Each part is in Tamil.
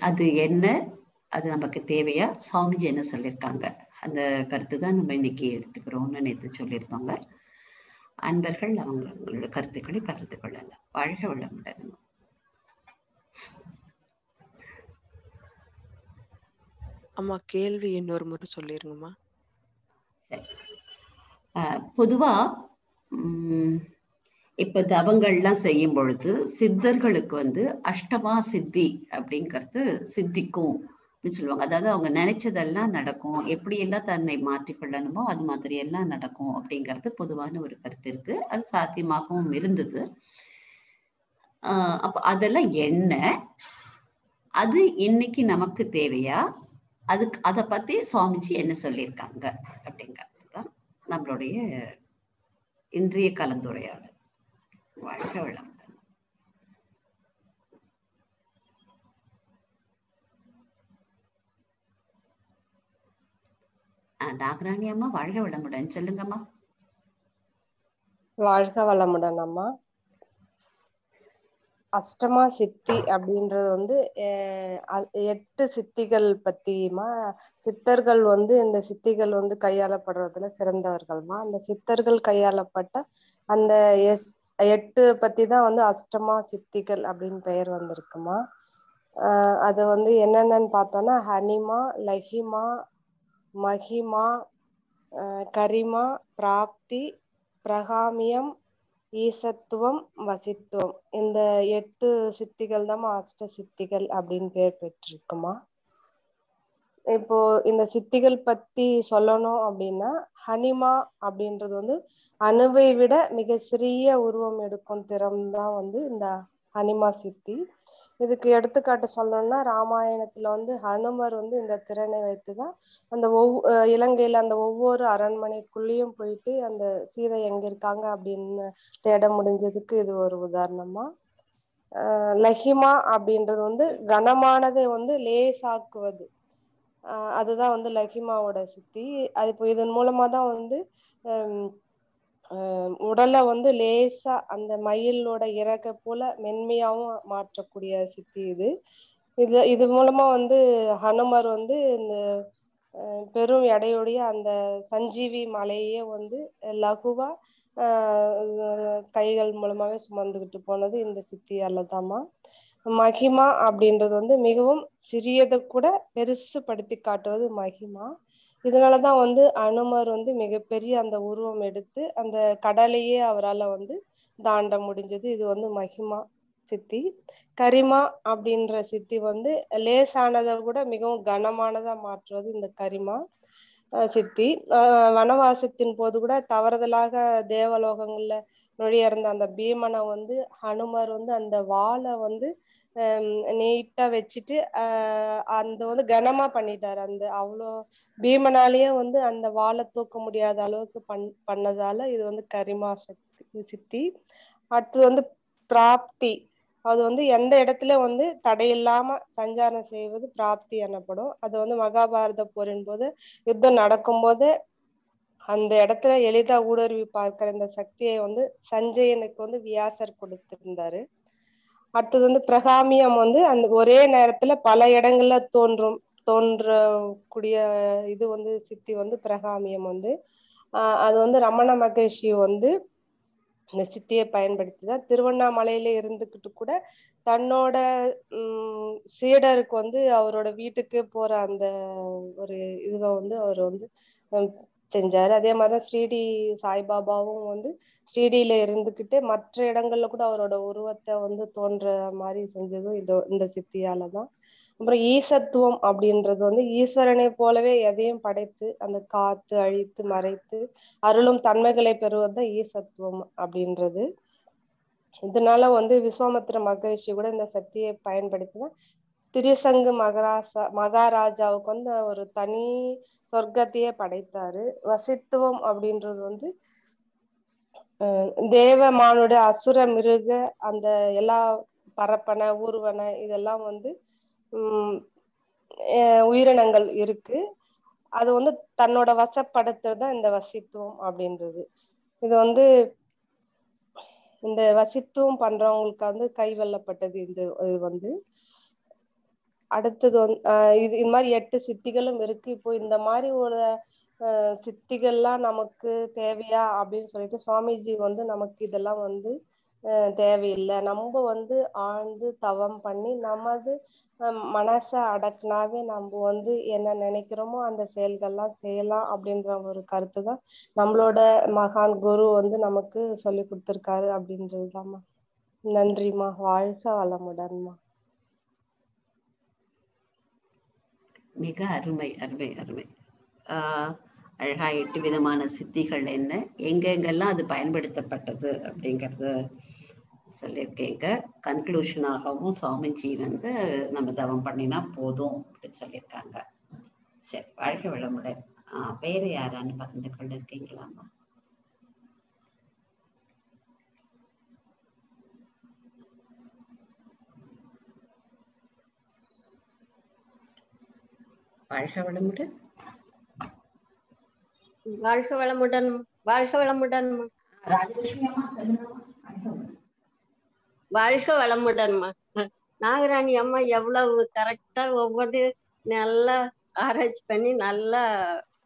அது என்ன? அது நமக்கு தேவையா? சுவாமிஜி என்ன சொல்லியிருக்காங்க அந்த கருத்து தான் நம்ம இன்னைக்கு எடுத்துக்கிறோம்னு நேற்று சொல்லியிருந்தோங்க. அன்பர்கள் அவங்களோட கருத்துக்களை பகிர்ந்து கொள்ளலாம். வாழ்க வளமுடன். அம்மா கேள்வி இன்னொரு முறை சொல்லிருங்கம்மா. சரி. பொதுவா உம் இப்ப தவங்கள்லாம் செய்யும் பொழுது சித்தர்களுக்கு வந்து அஷ்டமா சித்தி அப்படிங்கிறது சித்திக்கும் அப்படின்னு சொல்லுவாங்க. அதாவது அவங்க நினைச்சதெல்லாம் நடக்கும். எப்படி எல்லாம் தன்னை மாற்றிக்கொள்ளணுமோ அது மாதிரி எல்லாம் நடக்கும் அப்படிங்கிறது பொதுவான ஒரு கருத்து இருக்கு. அது சாத்தியமாகவும் இருந்தது. ஆஹ் அப்ப அதெல்லாம் என்ன? அது இன்னைக்கு நமக்கு தேவையா? அதுக்கு அதை பத்தி சுவாமிஜி என்ன சொல்லியிருக்காங்க அப்படிங்கிறது தான் நம்மளுடைய இன்றைய கலந்துரையாடல். வாழ்க வளமுடன். நாகராணி அம்மா வாழ்க வளமுடன். சொல்லுங்கம்மா. வாழ்க வளமுடன் அம்மா. அஷ்டமா சித்தி அப்படின்றது வந்து அஹ் எட்டு சித்திகள் பத்தியுமா? சித்தர்கள் வந்து இந்த சித்திகள் வந்து கையாளப்படுறதுல சிறந்தவர்கள்மா? அந்த சித்தர்கள் கையாளப்பட்ட அந்த எஸ் எட்டு பத்தி தான் வந்து அஷ்டமா சித்திகள் அப்படின்னு பெயர் வந்திருக்குமா? அது வந்து என்னென்னு பார்த்தோம்னா ஹனிமா லஹிமா மஹிமா கரிமா பிராப்தி பிரகாமியம் ஈசத்துவம் வசித்துவம். இந்த எட்டு சித்திகள் தான் அஷ்ட சித்திகள் அப்படின்னு பேர் பெற்றிருக்குமா? இப்போ இந்த சித்திகள் பத்தி சொல்லணும் அப்படின்னா ஹனிமா அப்படின்றது வந்து அணுவை விட மிக சிறிய உருவம் எடுக்கும் திறம் தான் வந்து இந்த ஹனிமா சித்தி. இதுக்கு எடுத்துக்காட்டு சொல்லணும்னா ராமாயணத்துல வந்து ஹனுமர் வந்து இந்த திறனை வைத்துதான் அந்த ஒவ் இலங்கையில அந்த ஒவ்வொரு அரண்மனைக்குள்ளேயும் போயிட்டு அந்த சீதை எங்க இருக்காங்க அப்படின்னு தேட முடிஞ்சதுக்கு இது ஒரு உதாரணமா. லஹிமா அப்படின்றது வந்து கனமானதை வந்து லேசாக்குவது. அதுதான் வந்து லஹிமாவோட சித்தி. அது இப்போ இதன் மூலமா தான் வந்து உடலை வந்து லேசா அந்த மயிலோட இறக்க போல மென்மையாவும் மாற்றக்கூடிய சித்தி இது. இது இது மூலமா வந்து ஹனுமர் வந்து இந்த பெரும் எடையுடைய அந்த சஞ்சீவி மலையே வந்து லகுவா கைகள் மூலமாவே சுமந்துகிட்டு போனது இந்த சித்தி அல்லதாமா மகிமா அப்படின்றது வந்து மிகவும் சிறியதை கூட பெருசு படுத்தி காட்டுவது மகிமா. இதனாலதான் வந்து அனுமர் வந்து மிகப்பெரிய அந்த உருவம் எடுத்து அந்த கடலையே அவரால வந்து தாண்ட முடிஞ்சது. இது வந்து மகிமா சித்தி. கரிமா அப்படின்ற சித்தி வந்து லேசானதை கூட மிகவும் கனமானதா மாற்றுவது இந்த கரிமா சித்தி. வனவாசத்தின் போது கூட தவறுதலாக தேவலோகங்கள்ல நுழைய இருந்த அந்த பீமனை வந்து ஹனுமர் வந்து அந்த வாழை வந்து நீட்டா வச்சுட்டு அந்த வந்து கனமா பண்ணிட்டாரு. அந்த அவ்வளோ பீமனாலேயே வந்து அந்த வாழை தூக்க முடியாத அளவுக்கு பண் பண்ணதால இது வந்து கரிமா சக்தி சித்தி. அடுத்தது வந்து பிராப்தி. அது வந்து எந்த இடத்துல வந்து தடையில்லாம சஞ்சாரம் செய்வது பிராப்தி எனப்படும். அது வந்து மகாபாரத போரின் போது யுத்தம் நடக்கும்போது அந்த இடத்துல எளிதா ஊடுருவி பார்க்கிற இந்த சக்தியை வந்து சஞ்சயனுக்கு வந்து வியாசர் கொடுத்திருந்தாரு. அடுத்தது வந்து பிரகாமியம் வந்து அந்த ஒரே நேரத்துல பல இடங்கள்ல தோன்றும் தோன்றக்கூடிய இது வந்து சித்தி வந்து பிரகாமியம் வந்து. ஆஹ் அது வந்து ரமண மகரிஷி வந்து இந்த சித்தியை பயன்படுத்தி தான் திருவண்ணாமலையில இருந்துக்கிட்டு கூட தன்னோட உம் சீடருக்கு வந்து அவரோட வீட்டுக்கு போற அந்த ஒரு இதுவை வந்து அவர் வந்து செஞ்சாரு. அதே மாதிரிதான் ஸ்ரீடி சாய்பாபாவும் வந்து ஸ்ரீடியில இருந்துகிட்டு மற்ற இடங்கள்ல கூட அவரோட உருவத்தை வந்து தோன்ற மாதிரி செஞ்சதும் இதோ இந்த சித்தியாலதான். அப்புறம் ஈசத்துவம் அப்படின்றது வந்து ஈஸ்வரனை போலவே எதையும் படைத்து அந்த காத்து அழித்து மறைத்து அருளும் தன்மைகளை பெறுவதுதான் ஈசத்துவம் அப்படின்றது. இதனால வந்து விஸ்வாமித்திர மகரிஷி கூட இந்த சக்தியை பயன்படுத்திதான் திரிசங்கு மகராசா மகாராஜாவுக்கு வந்து ஒரு தனி சொர்க்கத்தையே படைத்தாரு. வசித்துவம் அப்படின்றது வந்து தேவமானுட அசுர மிருக அந்த எல்லா பரப்பன ஊர்வன இதெல்லாம் வந்து உம் உயிரினங்கள் இருக்கு. அது வந்து தன்னோட வசப்படுத்துறது தான் இந்த வசித்துவம் அப்படின்றது. இது வந்து இந்த வசித்துவம் பண்றவங்களுக்கு வந்து கைவல்லப்பட்டது இந்த இது வந்து. அடுத்தது வந்து இது இது மாதிரி எட்டு சித்திகளும் இருக்கு. இப்போ இந்த மாதிரி ஒரு சித்திகள்லாம் நமக்கு தேவையா அப்படின்னு சொல்லிட்டு சுவாமிஜி வந்து நமக்கு இதெல்லாம் வந்து தேவையில்லை. நம்ம வந்து ஆழ்ந்து தவம் பண்ணி நமது மனசை அடக்குனாவே நம்ம வந்து என்ன நினைக்கிறோமோ அந்த செயல்கள்லாம் செய்யலாம் அப்படின்ற ஒரு கருத்து தான் நம்மளோட மகான் குரு வந்து நமக்கு சொல்லி கொடுத்துருக்காரு அப்படின்றதுதாம்மா. நன்றிம்மா. வாழ்க வளமுடன்மா. மிக அருமை அருமை அருமை. அழகா எட்டு விதமான சித்திகள் என்ன எங்கெங்கெல்லாம் அது பயன்படுத்தப்பட்டது அப்படிங்கறத சொல்லியிருக்கீங்க கன்க்ளூஷனாகவும் சுவாமிஜி வந்து நம்ம தவம் பண்ணினா போதும் அப்படின்னு சொல்லியிருக்காங்க. சரி வாழ்க வளமுடன். பேர் வேற யாரான்னு பகிர்ந்து கொண்டு இருக்கீங்களாமா வாழ்க வளமுடன். வாழ்க வளமுடன் வாழ்க வளமுடன். வாழ்க வளமுடன். வாழ்க வளமுடன்மா நாகராணி அம்மா எவ்வளவு கரெக்டா ஒவ்வொரு நல்லா ஆராய்ச்சி பண்ணி நல்லா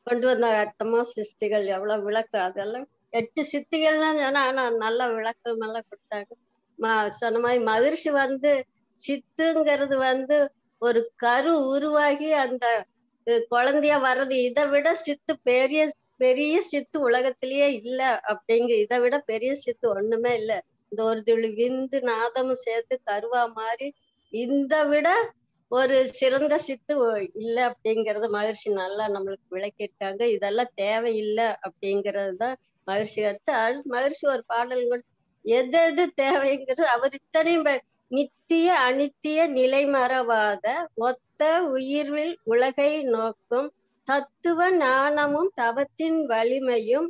கொண்டு வந்த அட்டமா சிருஷ்டிகள் எவ்வளவு விளக்கம் அதெல்லாம் எட்டு சித்திகள்லாம் சொன்னா ஆனா நல்ல விளக்கம் எல்லாம் கொடுத்தாங்க. ம- சொன்ன மாதிரி மகிழ்ச்சி வந்து சித்துங்கிறது வந்து ஒரு கரு உருவாகி அந்த குழந்தையா வர்றது இதை விட சித்து பெரிய பெரிய சித்து உலகத்திலேயே இல்ல அப்படிங்க. இதை விட பெரிய சித்து ஒண்ணுமே இல்ல. இந்த ஒரு துளி விந்து நாதமும் சேர்த்து கருவா மாதிரி இந்த விட ஒரு சிறந்த சித்து இல்ல அப்படிங்கறத மகிழ்ச்சி நல்லா நம்மளுக்கு விளக்கியிருக்காங்க. இதெல்லாம் தேவையில்லை அப்படிங்கிறது தான் மகிழ்ச்சி கருத்து. அது மகிழ்ச்சி ஒரு பாடல் கூட எது எது தேவைங்கிறது அவர் இத்தனையும் நித்திய அனித்திய நிலைமறவாத மொத்த உயிர்வில் உலகை நோக்கும் தத்துவ ஞானமும் தவத்தின் வலிமையும்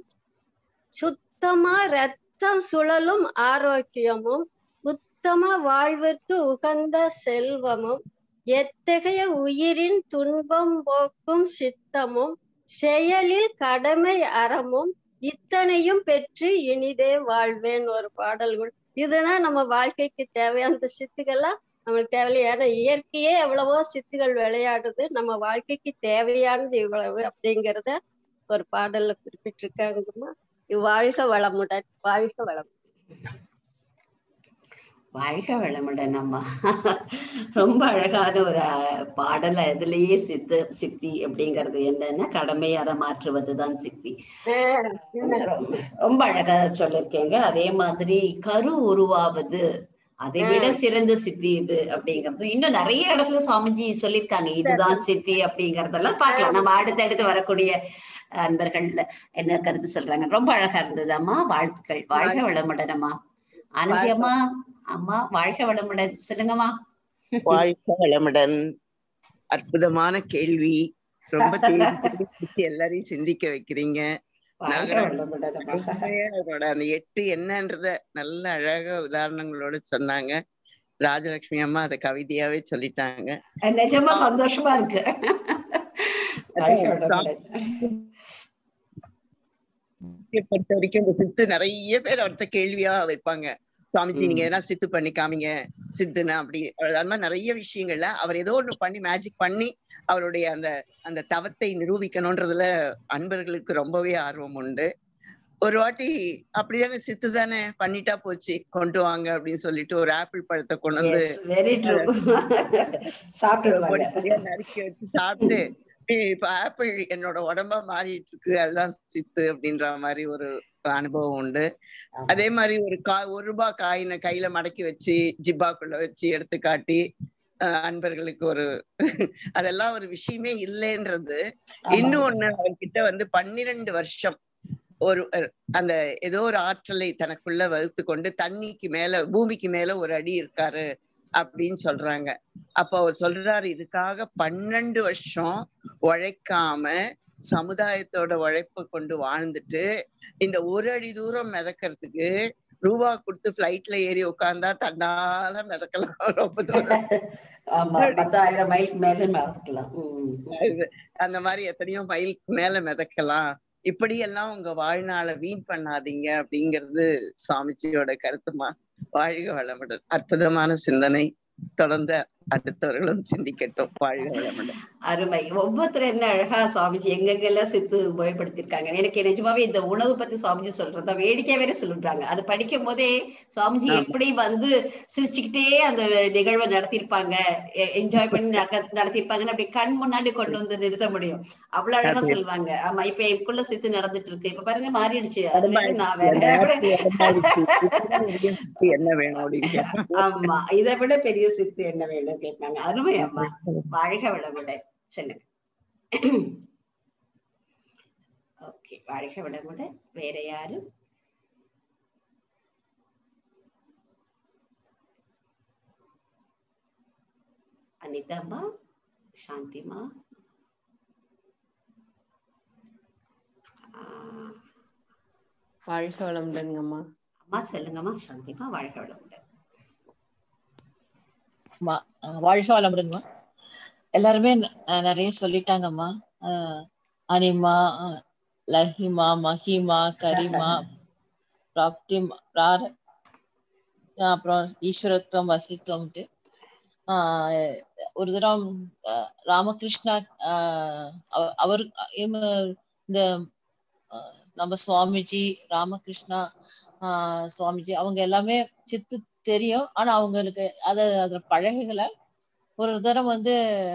சுத்தமா ரத்தம் சுழலும் ஆரோக்கியமும் உத்தம வாழ்விற்கு உகந்த செல்வமும் எத்தகைய உயிரின் துன்பம் போக்கும் சித்தமும் செயலில் கடமை அறமும் இத்தனையும் பெற்று இனிதே வாழ்வேன் ஒரு பாடல்கள் இதுதான் நம்ம வாழ்க்கைக்கு தேவையான சித்துக்கெல்லாம் நம்மளுக்கு தேவையில்லை. ஏன்னா இயற்கையே எவ்வளவோ சித்துகள் விளையாடுது. நம்ம வாழ்க்கைக்கு தேவையானது இவ்வளவு அப்படிங்கிறத ஒரு பாடல்ல குறிப்பிட்டிருக்காங்கம்மா. வாழ்க வளமுடன் வாழ்க வளம் வாழ்க வளமுடன் அம்மா ரொம்ப அழகான ஒரு பாடல இதுலயே சித்து சித்தி அப்படிங்கிறது என்னன்னா கடமையார மாற்றுவதுதான் சித்தி. ரொம்ப ரொம்ப அழகா சொல்லிருக்கீங்க. அதே மாதிரி கரு உருவாவது அதை விட சிறந்த சித்தி இது அப்படிங்கிறது. இன்னும் நிறைய இடத்துல சுவாமிஜி சொல்லியிருக்காங்க. இதுதான் சித்தி அப்படிங்கறதெல்லாம் பார்க்கலாம். நம்ம அடுத்தடுத்து வரக்கூடிய அன்பர்கள்ல என்ன கருத்து சொல்றாங்க? ரொம்ப அழகா இருந்தது அம்மா. வாழ்த்துக்கள். வாழ்க வளமுடன் அம்மா. ஆனந்தி அம்மா அம்மா வாழ்க வளமுடன். சொல்லுங்கம்மா. வாழ்க வளமுடன். அற்புதமான கேள்வி. ரொம்ப எல்லாரையும் சிந்திக்க வைக்கிறீங்க. அந்த எட்டு என்னன்றத நல்ல அழகா உதாரணங்களோட சொன்னாங்க. ராஜலட்சுமி அம்மா அதை கவிதையாவே சொல்லிட்டாங்க. நிஜமா சந்தோஷமா இருக்கு. பொறுத்த வரைக்கும் இந்த சித்து நிறைய பேர் அவர்கிட்ட கேள்வியா வைப்பாங்க. சுவாமிஜி நீங்க எதனா சித்து பண்ணி காமிங்க சித்துனா அப்படி. அது மாதிரி நிறைய விஷயங்கள்ல அவர் ஏதோ ஒண்ணு பண்ணி மேஜிக் பண்ணி அவருடைய அந்த அந்த தவத்தை நிரூபிக்கணும்ன்றதுல அன்பர்களுக்கு ரொம்பவே ஆர்வம் உண்டு. ஒரு வாட்டி அப்படிதானே சித்து தானே பண்ணிட்டா போச்சு கொண்டு வாங்க அப்படின்னு சொல்லிட்டு ஒரு ஆப்பிள் பழத்தை கொண்டு வந்து பொடியா நறுக்கி வச்சு சாப்பிட்டு "ஏய், இப்ப ஆப்பிள் என்னோட உடம்பா மாறிட்டு இருக்கு அதுதான் சித்து அப்படின்ற மாதிரி ஒரு அனுபவம் உண்டு. அதே மாதிரி ஒரு கா ஒரு ரூபாய் காயினை கையில மடக்கி வச்சு ஜிப்பாக்குள்ள வச்சு எடுத்து காட்டி அஹ், அன்பர்களுக்கு ஒரு அதெல்லாம் ஒரு விஷயமே இல்லைன்றது. இன்னும் ஒண்ணு அவர்கிட்ட வந்து பன்னிரண்டு வருஷம் ஒரு அந்த ஏதோ ஒரு ஆற்றலை தனக்குள்ள வகுத்து கொண்டு தண்ணிக்கு மேல பூமிக்கு மேல ஒரு அடி இருக்காரு. அப்படின்னு சொல்றாங்க. அப்ப அவர் சொல்றாரு இதுக்காக பன்னெண்டு வருஷம் உழைக்காம சமுதாயத்தோட உழைப்பை கொண்டு வாழ்ந்துட்டு இந்த ஒரு அடி தூரம் மிதக்கிறதுக்கு ரூபா கொடுத்து பிளைட்ல ஏறி உட்கார்ந்தா தன்னால மிதக்கலாம். ரொம்ப தூரம். அந்த மாதிரி எத்தனையோ மைலுக்கு மேல மிதக்கலாம். இப்படி எல்லாம் உங்க வாழ்நாளை வீண் பண்ணாதீங்க அப்படிங்கிறது சுவாமிஜியோட கருத்துமா? வாழ்க வளமுடன் அற்புதமான சிந்தனை. தொடர்ந்து அடுத்தவர்களும் சிந்திக்கட்டும். வாழ்க அருமை. ஒவ்வொருத்தரும் என்ன அழகா சுவாமிஜி எங்கெங்கெல்லாம் சித்து உபயோகப்படுத்திருக்காங்க எனக்கு நிஜமாவே இந்த உணவு பத்தி சுவாமிஜி சொல்றத வேடிக்கை வேற சொல்றாங்க அது படிக்கும் போதே சுவாமிஜி. எப்படி வந்து சிரிச்சுக்கிட்டே அந்த நிகழ்வை நடத்திருப்பாங்க என்ஜாய் பண்ணி நட- நடத்திருப்பாங்கன்னு அப்படி கண் முன்னாடி கொண்டு வந்து நிறுத்த முடியும். அவ்வளவு அழகா சொல்லுவாங்க. ஆமா இப்ப எனக்குள்ள சித்து நடந்துட்டு இருக்கு இப்ப பாருங்க மாறிடுச்சு. அது நான் வேற என்ன வேணும் ஆமா. இதை விட பெரிய சித்து என்ன வேணும்? கேட்பாங்க அருமை அம்மா. வாழ்க வளமுடன். சொல்லுங்க. ஓகே வாழ்க வளமுடன். வேற யாரு அனிதாம்மா சாந்திமா வாழ்க வளமுடன்ங்கம்மா அம்மா. சொல்லுங்கம்மா. சாந்திமா வாழ்க வளமுடன். வணக்கம்மா வாழ்க வளமுடன்மா எல்லாருமே நிறைய சொல்லிட்டாங்கம்மா. அனிமா லஹிமா மஹிமா கரிமா பிராப்தி அப்புறம் ஈஸ்வரத்துவம் வசித்துவம்ட்டு. ஆஹ் ஒரு தரம் ராமகிருஷ்ணா ஆஹ் அவர் இந்த நம்ம சுவாமிஜி ராமகிருஷ்ணா ஆஹ் சுவாமிஜி அவங்க எல்லாமே சித்து தெரியும். ஆனா அவங்களுக்கு அதை அதை பழகுகளை ஒரு தரம் வந்து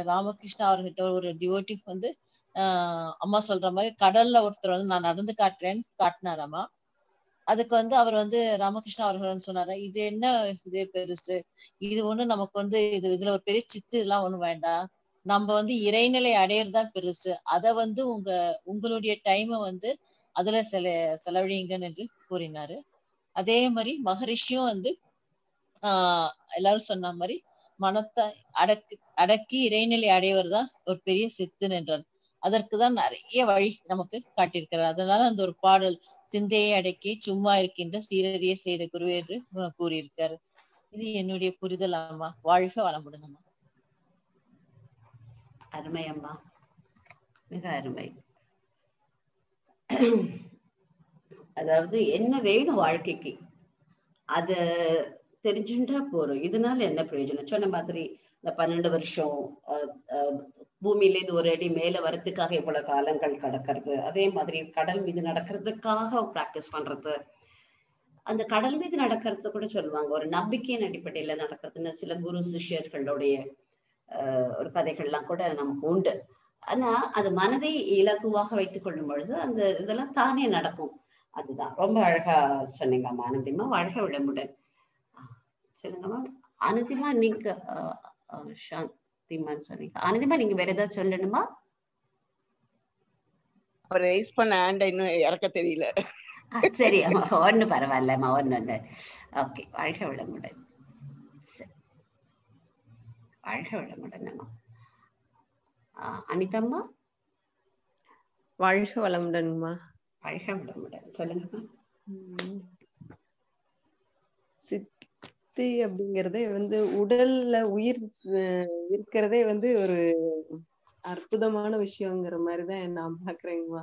ராமகிருஷ்ணா அவர்கிட்ட ஒரு டிவோட்டி வந்து ஆஹ் அம்மா சொல்ற மாதிரி கடல்ல ஒருத்தர் வந்து நான் நடந்து காட்டுறேன்னு காட்டினாராமா? அதுக்கு வந்து அவர் வந்து ராமகிருஷ்ணா அவர்கள் சொன்னாரு இது என்ன இது பெருசு? இது ஒண்ணு நமக்கு வந்து இது இதுல ஒரு பெரிய சித்து எல்லாம் ஒண்ணும் வேண்டாம் நம்ம வந்து இறைநிலை அடையறதுதான் பெருசு. அத வந்து உங்க உங்களுடைய டைமை வந்து அதுல செல செலவழிங்கன்னு என்று கூறினாரு. அதே மாதிரி மகரிஷியும் வந்து ஆஹ் எல்லாரும் சொன்ன மாதிரி மனத்தை அடக்கி அடக்கி இறைநிலை அடைவர் தான் ஒரு பெரிய சித்து அதற்கு அதற்குதான் நிறைய வழி நமக்கு காட்டியிருக்கிறார். அதனால அந்த ஒரு பாடல் சிந்தையை அடக்கி சும்மா இருக்கின்ற சீரடிய செய்த குரு என்று கூறியிருக்காரு. இது என்னுடைய புரிதல் அம்மா. வாழ்க வளமுடன் அம்மா. அருமை அம்மா. மிக அருமை. அதாவது என்ன வேணும் வாழ்க்கைக்கு? அது தெரிஞ்சுட்டா போறோம். இதனால என்ன பிரயோஜனம்? சொன்ன மாதிரி இந்த பன்னெண்டு வருஷம் அஹ், அஹ், பூமியில இருந்து ஒரு அடி மேல வரத்துக்காக இவ்வளவு காலங்கள் கடக்கிறது? அதே மாதிரி கடல் மீது நடக்கிறதுக்காக பிராக்டிஸ் பண்றது. அந்த கடல் மீது நடக்கிறது கூட சொல்லுவாங்க. ஒரு நம்பிக்கையின் அடிப்படையில நடக்கிறதுன்னு சில குரு சிஷ்யர்களுடைய ஒரு கதைகள்லாம் கூட நமக்கு உண்டு. ஆனா அது மனதை இலகுவாக வைத்துக் கொள்ளும் பொழுது அந்த இதெல்லாம் தானே நடக்கும். அதுதான். ரொம்ப அழகா சொன்னீங்கம்மா ஆனந்திமா வாழ்க விளம்புடன் சொல்லுங்கம்மா ஆனந்திமா நீங்க சாந்திமான்னு சொன்னீங்க. ஆனந்திமா நீங்க வேற ஏதாவது சொல்லணுமா? ரைஸ் பண்ண ஹேண்ட இன்னும் இறக்க தெரியல. சரி அம்மா ஒண்ணு பரவாயில்லம்மா ஒண்ணு ஒண்ணு. ஓகே வாழ்க விளம்புடன் சரி. வாழ்க விளம்புடன் அம்மா. அனிதம்மா வாழ்க வளமுடன்மா வாழ்க விளம்புடன் சொல்லுங்கம்மா சித்தி அப்படிங்கறதே வந்து உடல்ல உயிர் இருக்கிறதே வந்து ஒரு அற்புதமான விஷயங்கிற மாதிரிதான் நான் பாக்குறேங்கம்மா.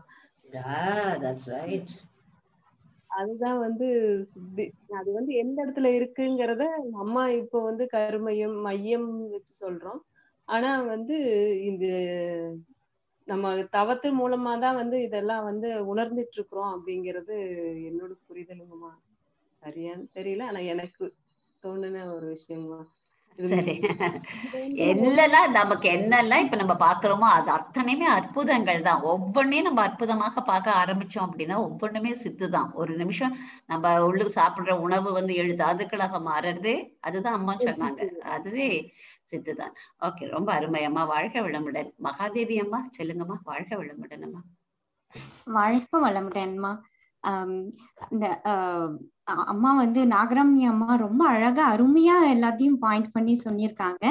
அதுதான் வந்து சித்தி அது வந்து எந்த இடத்துல இருக்குங்கிறத அம்மா இப்போ வந்து கருமையம் மையம் வச்சு சொல்றோம். ஆனா வந்து இந்த நம்ம தவத்து மூலமா தான் வந்து இதெல்லாம் வந்து உணர்ந்துட்டு இருக்கிறோம் அப்படிங்கிறது என்னோட புரிதலுங்கம்மா. சரியான்னு தெரியல ஆனா எனக்கு தோணுன ஒரு விஷயமா சரி. என்னெல்லாம் நமக்கு என்னெல்லாம் இப்ப நம்ம பாக்குறோமோ அது அத்தனையுமே அற்புதங்கள் தான். ஒவ்வொன்றையும் நம்ம அற்புதமாக பார்க்க ஆரம்பிச்சோம் அப்படின்னா ஒவ்வொன்றுமே சித்து தான் ஒரு நிமிஷம் நம்ம உள்ளுக்கு சாப்பிடுற உணவு வந்து எழு தாதுக்களாக மாறுறதே அதுதான் அம்மா சொன்னாங்க. அதுவே சித்து தான் ஓகே ரொம்ப அருமை அம்மா வாழ்க விளமுடன். மகாதேவி அம்மா சொல்லுங்கம்மா. வாழ்க விளமுடன் அம்மா. வாழ்க வளமுடன்மா இந்த அம்மா வந்து நாகரம்னி அம்மா ரொம்ப அழகா அருமையா எல்லாத்தையும் பாயிண்ட் பண்ணி சொல்லியிருக்காங்க.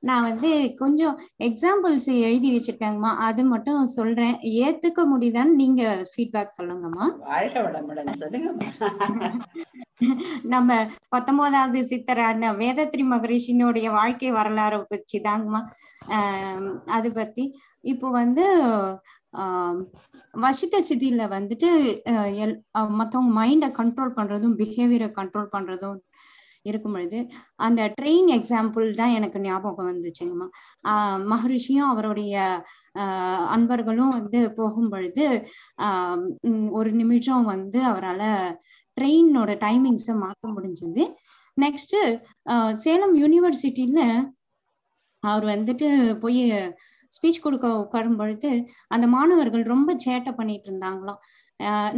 நான் வந்து கொஞ்சம் எக்ஸாம்பிள்ஸ் எழுதி வச்சிருக்கேங்கம்மா. அது மட்டும் சொல்றேன். ஏத்துக்க முடியுதான்னு நீங்க ஃபீட்பேக் சொல்லுங்கம்மா. நம்ம பத்தொன்பதாவது சித்தரான வேதத்ரி மகரிஷினுடைய வாழ்க்கை வரலாறு தாங்கம்மா ஆஹ் அது பத்தி. இப்போ வந்து வசித்த சிதியில வந்துட்டு எல்- மத்தவங்க மைண்டை கண்ட்ரோல் பண்றதும் பிஹேவியரை கண்ட்ரோல் பண்றதும் இருக்கும் பொழுது அந்த ட்ரெயின் எக்ஸாம்பிள் தான் எனக்கு ஞாபகம் வந்துச்சுங்கம்மா. ஆஹ் மகரிஷியும் அவருடைய ஆஹ் அன்பர்களும் வந்து போகும் பொழுது ஆஹ் ஒரு நிமிஷம் வந்து அவரால் ட்ரெயினோட டைமிங்ஸை மாற்ற முடிஞ்சது. நெக்ஸ்ட் சேலம் யூனிவர்சிட்டியில அவர் வந்துட்டு போய் ஸ்பீச் கொடுக்க உட்காரும் பொழுது அந்த மாணவர்கள் ரொம்ப சேட்டை பண்ணிட்டு இருந்தாங்களாம்.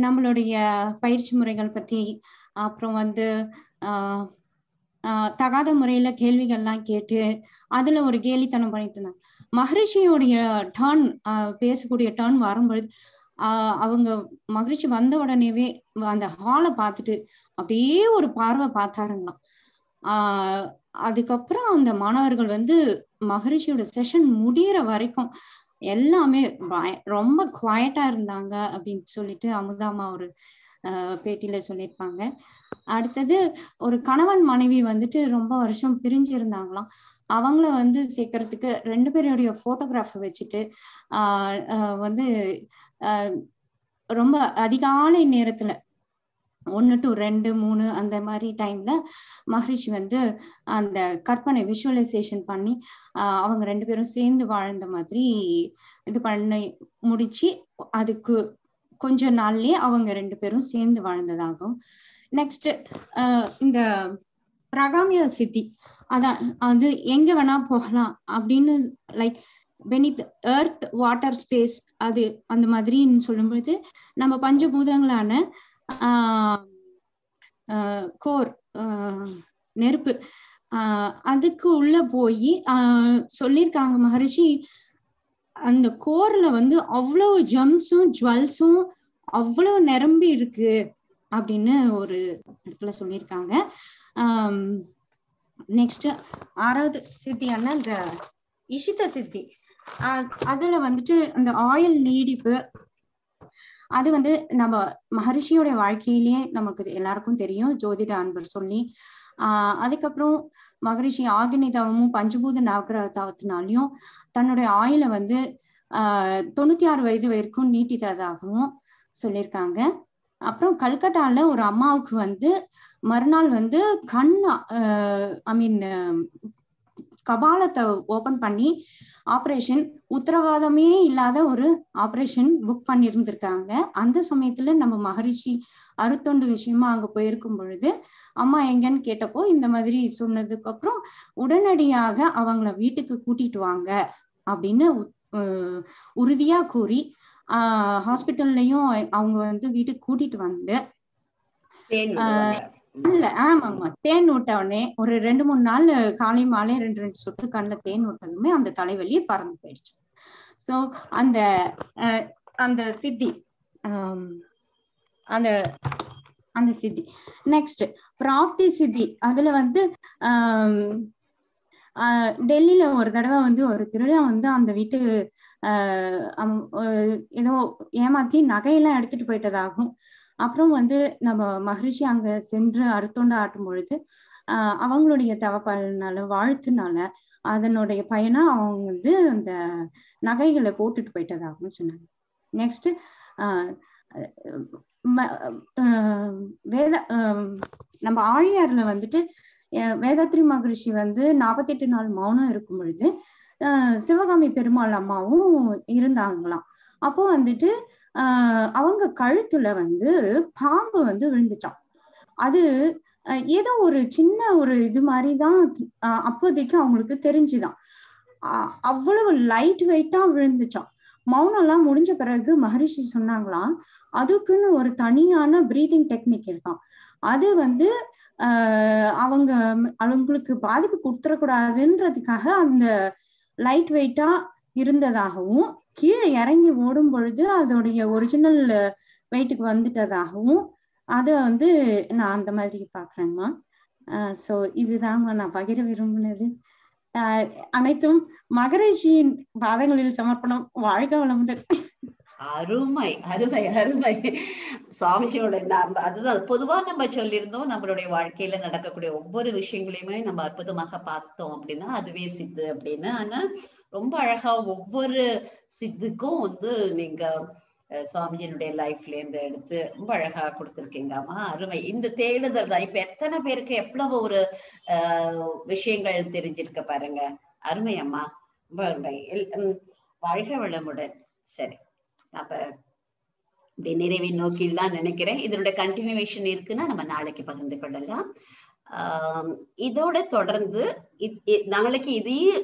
நம்மளுடைய பயிற்சி முறைகள் பத்தி அப்புறம் வந்து தகாத முறையில கேள்விகள்லாம் கேட்டு அதுல ஒரு கேலித்தனம் பண்ணிட்டு இருந்தாங்க. மகரிஷியோடைய டர்ன் பேசக்கூடிய டர்ன் வரும்பொழுது ஆஹ் அவங்க மகிழ்ச்சி வந்த உடனேவே அந்த ஹாலை பார்த்துட்டு அப்படியே ஒரு பார்வை பார்த்தாருங்களாம். ஆஹ் அதுக்கப்புறம் அந்த மாணவர்கள் வந்து மகரிஷியோட செஷன் முடியிற வரைக்கும் எல்லாமே ரொம்ப குவாய்டா இருந்தாங்க அப்படின்னு சொல்லிட்டு அமுதாமா ஒரு பேட்டியில சொல்லியிருப்பாங்க. அடுத்தது ஒரு கணவன் மனைவி வந்துட்டு ரொம்ப வருஷம் பிரிஞ்சு இருந்தாங்களாம் அவங்கள வந்து சேர்க்கறதுக்கு ரெண்டு பேருடைய போட்டோகிராஃப் வச்சுட்டு ஆஹ் வந்து ரொம்ப அதிகாலை நேரத்துல ஒன்று டு ரெண்டு மூணு அந்த மாதிரி டைம்ல மகரிஷி வந்து அந்த கற்பனை விஷுவலைசேஷன் பண்ணி அவங்க ரெண்டு பேரும் சேர்ந்து வாழ்ந்த மாதிரி இது பண்ணி முடிச்சு அதுக்கு கொஞ்ச நாள்லயே அவங்க ரெண்டு பேரும் சேர்ந்து வாழ்ந்ததாகும் நெக்ஸ்ட் இந்த பிரகாமிய சித்தி அதான் அது எங்க வேணா போகலாம் அப்படின்னு like beneath earth water space அது அந்த மாதிரின்னு சொல்லும்பொழுது நம்ம பஞ்சபூதங்களான கோர் ஆஹ் நெருப்பு. ஆஹ் அதுக்கு உள்ள போய் ஆஹ் சொல்லியிருக்காங்க மகரிஷி அந்த கோர்ல வந்து அவ்வளவு ஜம்ஸும் ஜுவல்ஸும் அவ்வளவு நிரம்பி இருக்கு அப்படின்னு ஒரு இடத்துல சொல்லியிருக்காங்க. ஆஹ் நெக்ஸ்ட் ஆறாவது சித்தியான இந்த இஷித சித்தி. அதுல வந்துட்டு அந்த ஆயில் நீடிப்பு அது வந்து நம்ம மகரிஷியோட வாழ்க்கையிலேயே நமக்கு எல்லாருக்கும் தெரியும். ஜோதிட அன்பர் சொல்லி. ஆஹ் அதுக்கப்புறம் மகரிஷி ஆகினி தவமும் பஞ்சபூத நவகிரக தவத்தினாலையும் தன்னுடைய ஆயுளை வந்து ஆஹ் தொண்ணூத்தி ஆறு வயது வரைக்கும் நீட்டித்ததாகவும் சொல்லியிருக்காங்க. அப்புறம் கல்கட்டால ஒரு அம்மாவுக்கு வந்து மறுநாள் வந்து கண் ஐ மீன் கபாலத்தை ஓபன் பண்ணி ஆப்ரேஷன் உத்தரவாதமே இல்லாத ஒரு ஆப்ரேஷன் புக் பண்ணியிருந்திருக்காங்க அந்த சமயத்துல நம்ம மகரிஷி அறுத்தொண்டு விஷயமா அங்க போயிருக்கும் பொழுது அம்மா எங்கன்னு கேட்டப்போ இந்த மாதிரி சொன்னதுக்கு அப்புறம் உடனடியாக அவங்கள வீட்டுக்கு கூட்டிட்டு வாங்க அப்படின்னு உறுதியா கூறி ஆஹ் ஹாஸ்பிட்டல்லையும் அவங்க வந்து வீட்டுக்கு கூட்டிட்டு வந்து. இல்ல ஆமாமா தேன் ஊட்ட உடனே ஒரு ரெண்டு மூணு நாள் காலை மாலை ரெண்டு ரெண்டு சொட்டு கண்ணுல தேன் ஊட்டதுமே அந்த தலைவலியே பறந்து போயிடுச்சு. சோ அந்த அஹ், அந்த சித்தி அந்த அந்த சித்தி. நெக்ஸ்ட் பிராப்தி சித்தி. அதுல வந்து ஆஹ், டெல்லியில ஒரு தடவை வந்து ஒரு திருடன் வந்து அந்த வீட்டு ஆஹ், ஏதோ ஏமாத்தி நகையெல்லாம் எடுத்துட்டு போயிட்டதாகும் அப்புறம் வந்து நம்ம மகிழ்ச்சி அங்க சென்று அறுத்தொண்டு ஆட்டும் பொழுது ஆஹ் அவங்களுடைய தவப்பாலினால வாழ்த்துனால அதனுடைய பயனா அவங்க வந்து அந்த நகைகளை போட்டுட்டு போயிட்டதாகவும் சொன்னாங்க. நெக்ஸ்ட் வேத நம்ம ஆழியார்ல வந்துட்டு வேதாத்ரி மகரிஷி வந்து நாற்பத்தெட்டு நாள் மௌனம் இருக்கும் பொழுது சிவகாமி பெருமாள் அம்மாவும் இருந்தாங்களாம். அப்போ வந்துட்டு ஆஹ் அவங்க கழுத்துல வந்து பாம்பு வந்து விழுந்துச்சான் அது ஏதோ ஒரு சின்ன ஒரு இது மாதிரிதான் தான் அப்போதைக்கு அவங்களுக்கு தெரிஞ்சுதான். அவ்வளவு லைட் வெயிட்டா விழுந்துச்சான் மௌனம் எல்லாம் முடிஞ்ச பிறகு மகரிஷி சொன்னாங்களாம் அதுக்குன்னு ஒரு தனியான பிரீதிங் டெக்னிக் இருக்கான் அது வந்து அவங்க அவங்களுக்கு பாதிப்பு கொடுத்துடக்கூடாதுன்றதுக்காக அந்த லைட் வெயிட்டா இருந்ததாகவும் கீழே இறங்கி ஓடும் பொழுது அதோடைய ஒரிஜினல் வெயிட்டுக்கு வந்துட்டதாகவும் அதை வந்து நான் அந்த மாதிரி பாக்குறேங்கம்மா சோ இதுதாங்க நான் பகிர விரும்பினது. ஆஹ் அனைத்தும் மகரிஷியின் பாதங்களில் சமர்ப்பணம். வாழ்க வளமுடன். அருமை அருமை அருமை. சுவாமிஜியோட அதுதான் பொதுவா நம்ம சொல்லியிருந்தோம் நம்மளுடைய வாழ்க்கையில நடக்கக்கூடிய ஒவ்வொரு விஷயங்களையுமே நம்ம அற்புதமாக பார்த்தோம் அப்படின்னா அதுவே சித்து அப்படின்னு. ஆனா ரொம்ப அழகா ஒவ்வொரு சித்துக்கும் வந்து நீங்க அஹ், சுவாமிஜியினுடைய லைஃப்ல இருந்து எடுத்து ரொம்ப அழகா கொடுத்துருக்கீங்கம்மா. அருமை. இந்த தேடுதல் தான். இப்ப எத்தனை பேருக்கு எவ்வளவு ஒரு ஆஹ், விஷயங்கள் தெரிஞ்சிருக்க பாருங்க. அருமை அம்மா. ரொம்ப அருமை. வாழ்க வளமுடன். சரி. அப்ப இப்படி நிறைவை நோக்கிடலாம் நினைக்கிறேன். இதனுடைய கண்டினியூவேஷன் இருக்குன்னா நம்ம நாளைக்கு பகிர்ந்து கொள்ளலாம். இதோட தொடர்ந்து இ- நாளைக்கு இதையே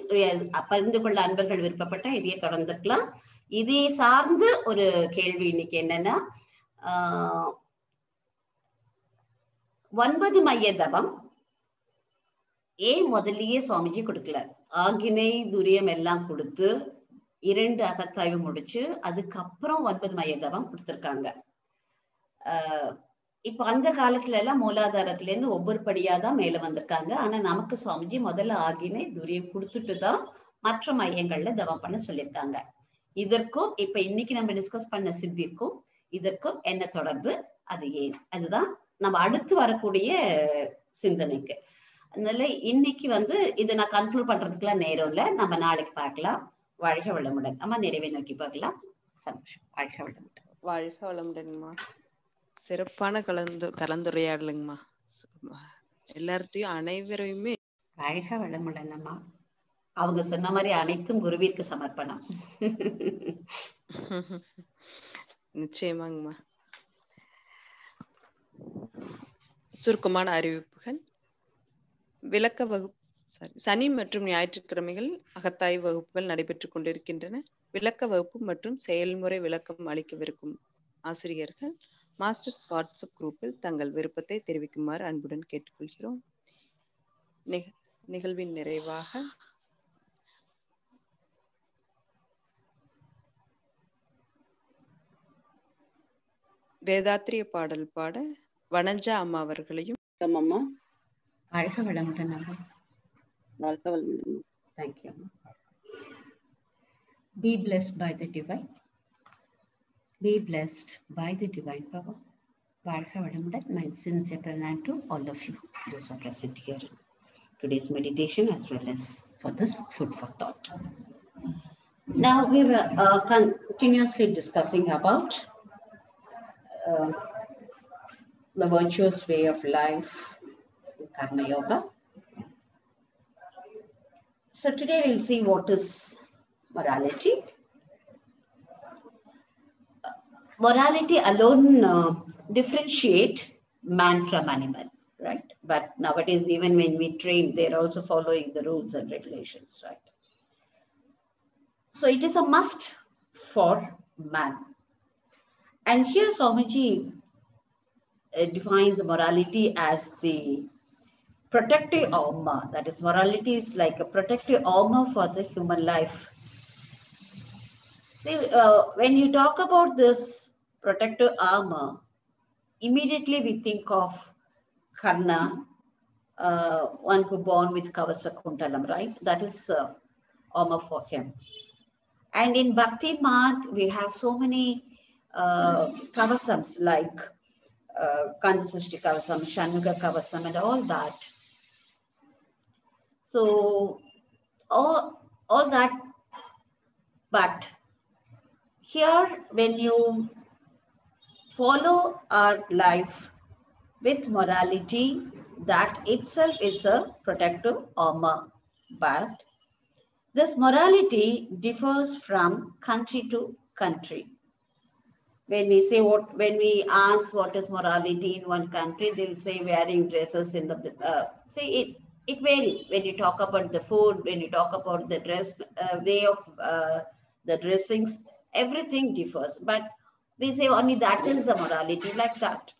பகிர்ந்து கொள்ள அன்பர்கள் விருப்பப்பட்ட இதையே தொடர்ந்துக்கலாம். இதை சார்ந்து ஒரு கேள்வி இன்னைக்கு என்னன்னா ஆஹ், ஒன்பது மைய தவம் ஏன் முதல்லயே சுவாமிஜி கொடுக்கல. ஆகினை துரியம் எல்லாம் கொடுத்து இரண்டு அகத்தாய்வு முடிச்சு அதுக்கப்புறம் ஒன்பது மைய தவம் கொடுத்துருக்காங்க. ஆஹ் இப்ப அந்த காலத்துல எல்லாம் மூலாதாரத்துல இருந்து ஒவ்வொரு படியா தான் மேல வந்திருக்காங்க. ஆனா நமக்கு சுவாமிஜி முதல்ல ஆகினை துரியை கொடுத்துட்டு தான் மற்ற மையங்கள்ல தவம் பண்ண சொல்லியிருக்காங்க. இதற்கும் இப்ப இன்னைக்கு நம்ம டிஸ்கஸ் பண்ண சித்திக்கும் இதற்கும் என்ன தொடர்பு? அது ஏன்? அதுதான் நம்ம அடுத்து வரக்கூடிய சிந்தனைக்கு. அதனால இன்னைக்கு வந்து இதை நான் கன்க்ளூட் பண்றதுக்குலாம் நேரம் இல்ல. நம்ம நாளைக்கு பார்க்கலாம். வாழ்க வளமுடன். அம்மா நிறைவை நோக்கி பார்க்கலாம். சந்தோஷம். வாழ்க வளமுடன். வாழ்க வளமுடன்மா. சிறப்பான கலந்து கலந்துரையாடலுங்கம்மா. எல்லார்த்தையும் அனைவரையுமே வாழ்க வளமுடன் அம்மா அவங்க சொன்ன மாதிரி அனைத்தும் குருவிற்கு சமர்ப்பணம். நிச்சயமாங்கம்மா. சுருக்கமான அறிவிப்புகள். விளக்க வகுப்பு சாரி சனி மற்றும் ஞாயிற்றுக்கிழமைகள் அகத்தாய்வு வகுப்புகள் நடைபெற்றுக் கொண்டிருக்கின்றன. விளக்க வகுப்பு மற்றும் செயல்முறை விளக்கம் அளிக்கவிருக்கும் ஆசிரியர்கள் மாஸ்டர்ஸ் வாட்ஸ்அப் குரூப்பில் தங்கள் விருப்பத்தை தெரிவிக்குமாறு அன்புடன் கேட்டுக்கொள்கிறோம். நிக- நிகழ்வின் நிறைவாக வேதாத்திரிய பாடல் பாட வனஜா அம்மா அவர்களையும் அம்மா. வாழ்க வளமுடன் அம்மா. வாழ்க வளமுடன் தேங்க்யூ அம்மா. Be blessed by the divine. be blessed by the divine power. Varha my sincere pranam to all of you, those are present here. Today's meditation as well as for this food for thought. Now we were uh, continuously discussing about uh, the virtuous way of life, Karma Yoga. So today we'll see what is morality Morality alone uh, differentiate man from animal, right? But nowadays, even when we train, they're also following the rules and regulations, right? So it is a must for man. And here Swamiji uh, defines morality as the protective armor. That is, morality is like a protective armor for the human life. See, uh, when you talk about this protective armor, immediately we think of Karna, uh, one who born with Kavasa Kuntalam, right? That is uh, armor for him. And in Bhakti Marg, we have so many uh, Kavasams like uh, Kandasashti Kavasam, Shanuga Kavasam, and all that. So, all, all that, but here, when you follow our life with morality, that itself is a protective armor. But this morality differs from country to country. When we say what, when we ask what is morality in one country, they'll say wearing dresses in the, uh, it, it varies. When you talk about the food, when you talk about the dress, uh, way of uh, the dressings, everything differs. But we say only that is the morality like that.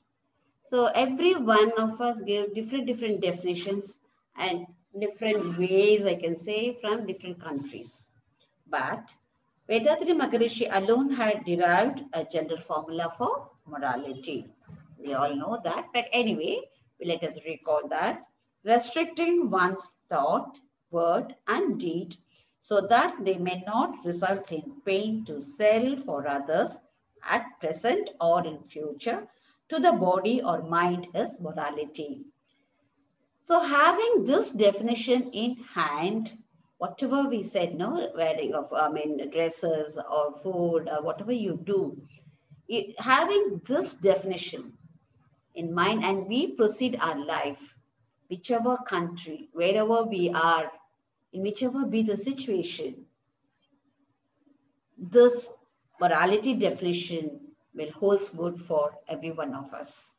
So every one of us give different, different definitions and different ways, I can say, from different countries. But Vedatri Maharishi alone had derived a general formula for morality. We all know that, but anyway, let us recall that. Restricting one's thought, word, and deed so that they may not result in pain to self or others at present or in future to the body or mind is morality. So having this definition in hand, whatever we said, no, wearing of, I mean, dresses or food or whatever you do, i- having this definition in mind and we proceed our life, whichever country, wherever we are, in whichever be the situation, this morality definition will holds good for every one of us.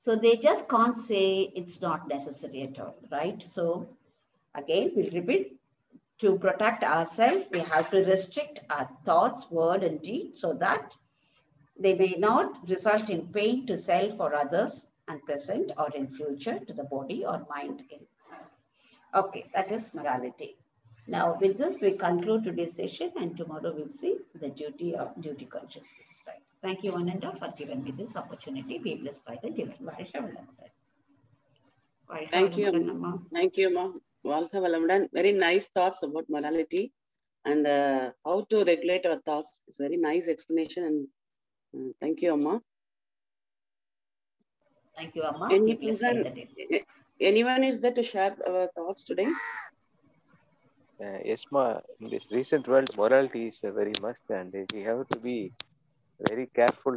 So they just can't say it's not necessary at all, right? So again, we'll repeat to protect ourselves, we have to restrict our thoughts, word, and deed so that they may not result in pain to self or others and present or in future to the body or mind. Okay, that is morality. Now, with this, we conclude today's session and tomorrow we'll see the duty of duty consciousness. Right. Thank you, Ananda, for giving me this opportunity. Be blessed by the divine. Thank you. Amma. Thank you, Ma. Very nice thoughts about morality and uh, how to regulate our thoughts. It's very nice explanation. And uh, thank you, Amma. Thank you, Amma. Any pleasure, anyone is there to share our thoughts today? Uh, yes, ma. In this recent world, morality is a very must, and we have to be very careful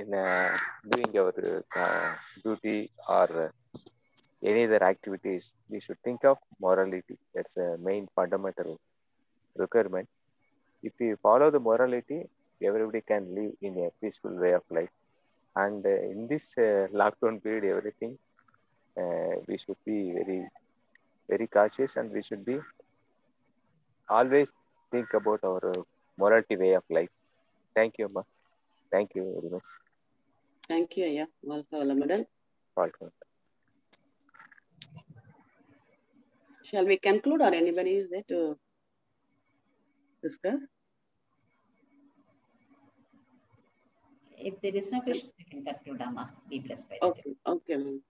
in uh, doing our uh, duty or uh, any other activities. We should think of morality. That's a main fundamental requirement. If we follow the morality, everybody can live in a peaceful way of life. And uh, in this uh, lockdown period, everything uh, we should be very very cautious and we should be always think about our uh, morality way of life. Thank you, Ma. Thank you very much. Thank you, yeah. Walka Valamudan. Welcome. Shall we conclude or anybody is there to discuss? If there is no question, we can conclude, Amma. Be blessed by the Okay, okay. ma'am.